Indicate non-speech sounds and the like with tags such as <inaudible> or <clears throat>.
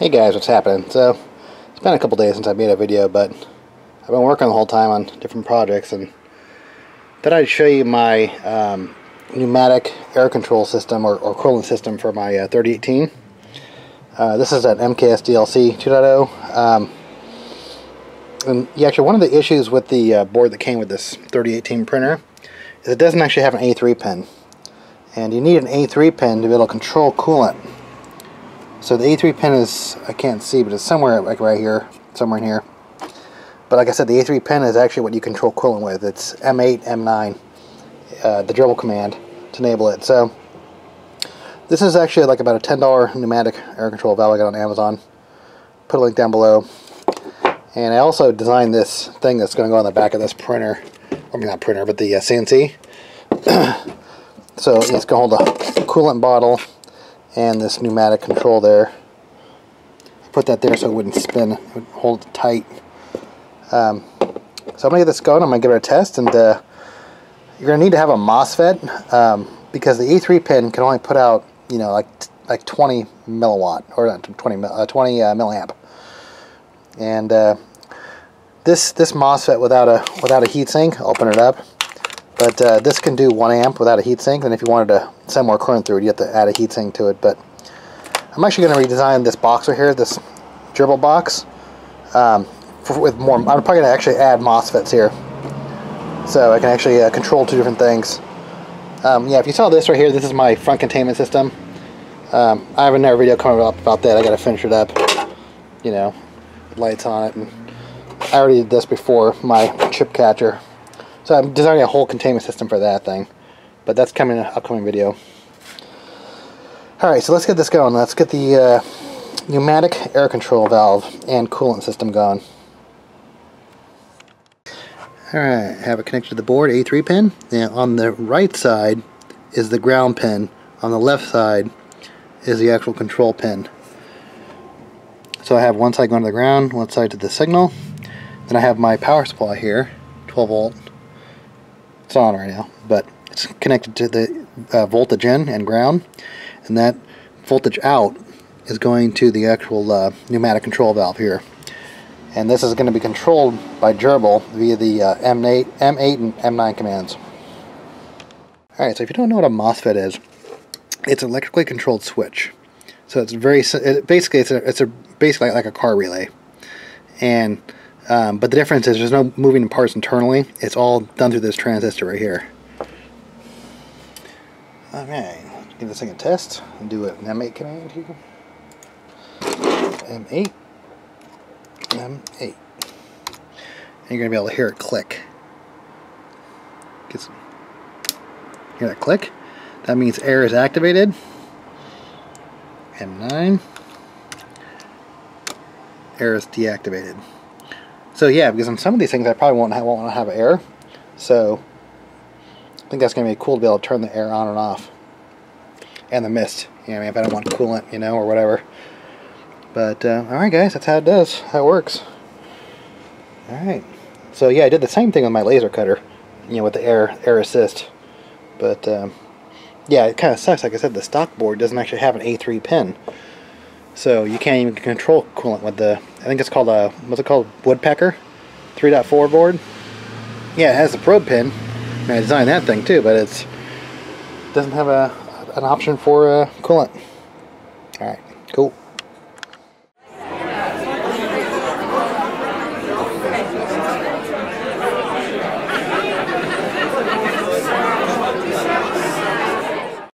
Hey guys, what's happening? So, it's been a couple days since I made a video, but I've been working the whole time on different projects, and thought I'd show you my um, pneumatic air control system or, or coolant system for my uh, 3018. Uh, this is an MKS DLC 2.0. Um, and yeah, actually, one of the issues with the uh, board that came with this 3018 printer is it doesn't actually have an A3 pin. And you need an A3 pin to be able to control coolant. So the A3 pin is, I can't see, but it's somewhere like right here, somewhere in here. But like I said, the A3 pin is actually what you control coolant with. It's M8, M9, uh, the GRBL command to enable it. So this is actually like about a $10 pneumatic air control valve I got on Amazon. Put a link down below. And I also designed this thing that's going to go on the back of this printer. I mean, not printer, but the uh, CNC. <clears throat> so it's going to hold a coolant bottle and this pneumatic control there. I put that there so it wouldn't spin, it would hold it tight. Um, so I'm to get this going, I'm to give it a test, and uh, you're to need to have a MOSFET um, because the A3 pin can only put out, you know, like like 20 milliwatt, or not 20, uh, 20 uh, milliamp. And uh, this this MOSFET without a without a heatsink, open it up, but uh, this can do 1 amp without a heatsink, and if you wanted to send more current through it, you have to add a heatsink to it. But I'm actually going to redesign this box right here, this GRBL box, um, for, with more. I'm probably going to actually add MOSFETs here, so I can actually uh, control two different things. Um, yeah, if you saw this right here, this is my front containment system. Um, I have another video coming up about that. I got to finish it up. You know, lights on it, and I already did this before my chip catcher. So I'm designing a whole containment system for that thing. But that's coming in an upcoming video. Alright, so let's get this going. Let's get the uh, pneumatic air control valve and coolant system going. Alright, have it connected to the board, A3 pin. And on the right side is the ground pin. On the left side is the actual control pin. So I have one side going to the ground, one side to the signal. Then I have my power supply here, 12 volt it's on right now, but it's connected to the uh, voltage in and ground, and that voltage out is going to the actual uh, pneumatic control valve here. And this is going to be controlled by GRBL via the uh, M8, M8 and M9 commands. Alright, so if you don't know what a MOSFET is, it's an electrically controlled switch. So it's very, it, basically it's a, it's a basically like a car relay. And um, but the difference is there's no moving parts internally. It's all done through this transistor right here. Okay, give this thing a test and do an M8 command here. M8. M8. And you're going to be able to hear it click. Get some, hear that click? That means air is activated. M9. Air is deactivated. So yeah, because on some of these things I probably won't, have, won't want to have air. So I think that's going to be cool to be able to turn the air on and off. And the mist. You know, I mean, if I don't want coolant, you know, or whatever. But, uh, alright guys, that's how it does. How it works. Alright. So yeah, I did the same thing with my laser cutter. You know, with the air, air assist. But, um, yeah, it kind of sucks. Like I said, the stock board doesn't actually have an A3 pin. So you can't even control coolant with the, I think it's called a, what's it called, Woodpecker 3.4 board. Yeah, it has a probe pin. I, mean, I designed that thing too, but it's doesn't have a an option for uh, coolant. All right, cool.